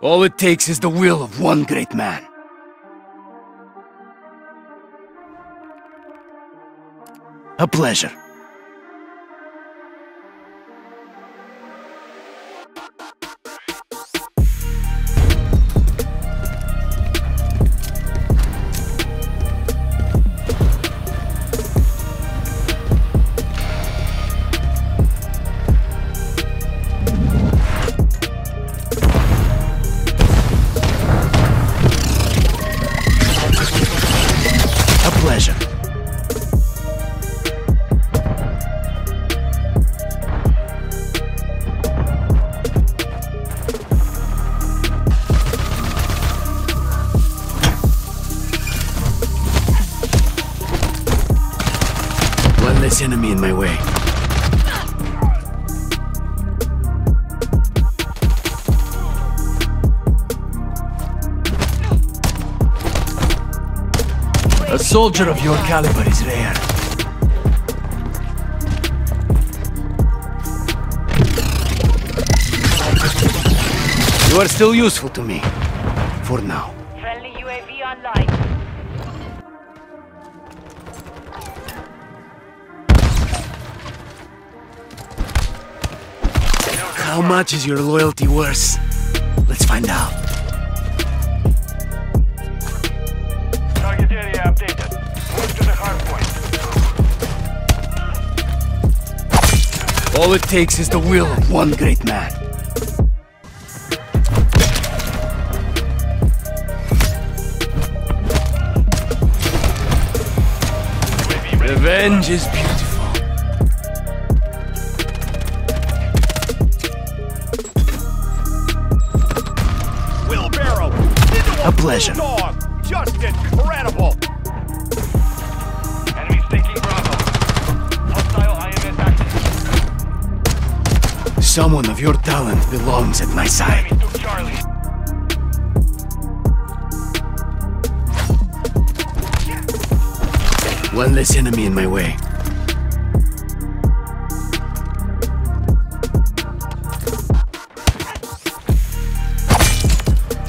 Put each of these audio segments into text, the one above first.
All it takes is the will of one great man. A pleasure. In my way. A soldier of your caliber is rare. You are still useful to me. For now. How much is your loyalty worth? Let's find out. All it takes is the will of one great man. Revenge is beautiful. A pleasure. Just incredible! Taking Bravo. Hostile IMS active. Someone of your talent belongs at my side. Enemy took Charlie. One less enemy in my way.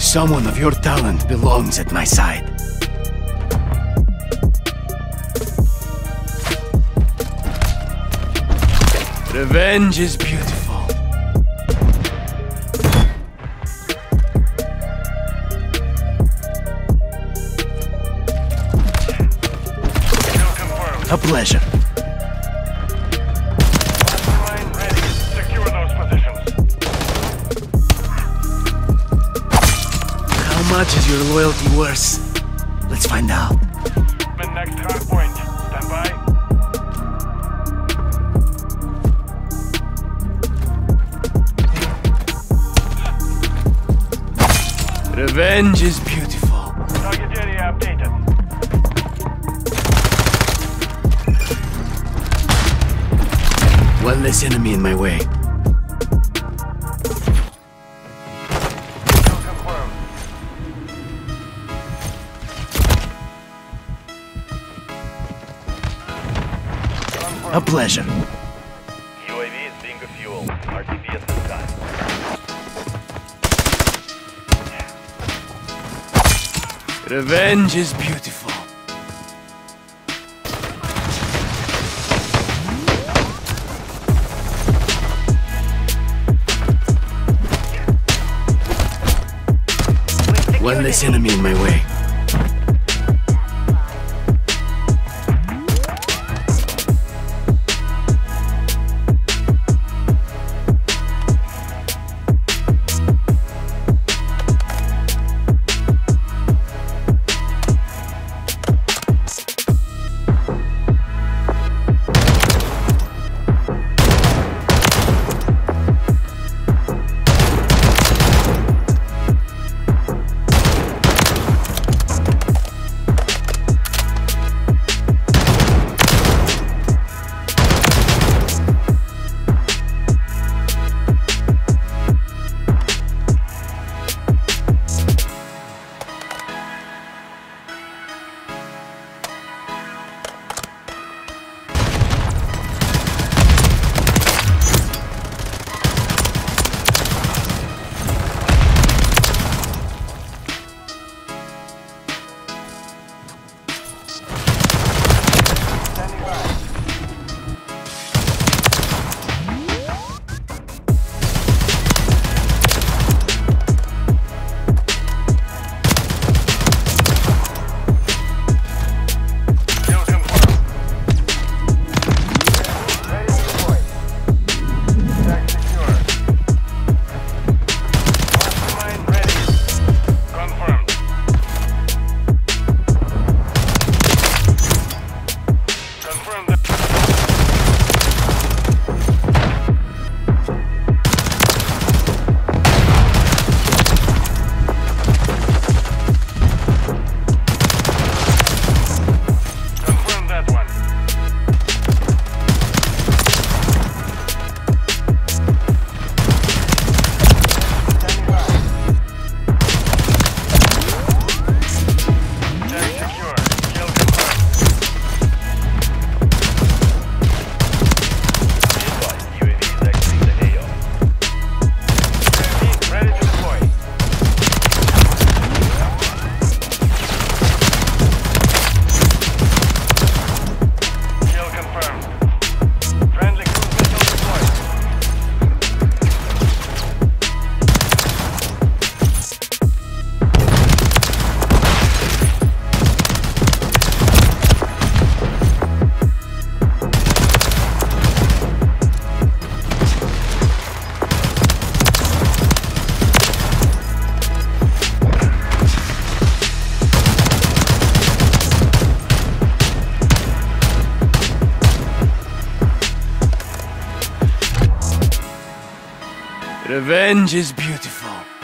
Someone of your talent belongs at my side. Revenge is beautiful. A pleasure. Much is your loyalty worth? Let's find out. Next hard point. Stand by. Revenge is beautiful. Target area updated. One less enemy in my way. A pleasure. UAV is being fuel. RTB at this time. Revenge is beautiful. One less enemy in my way. Revenge is beautiful.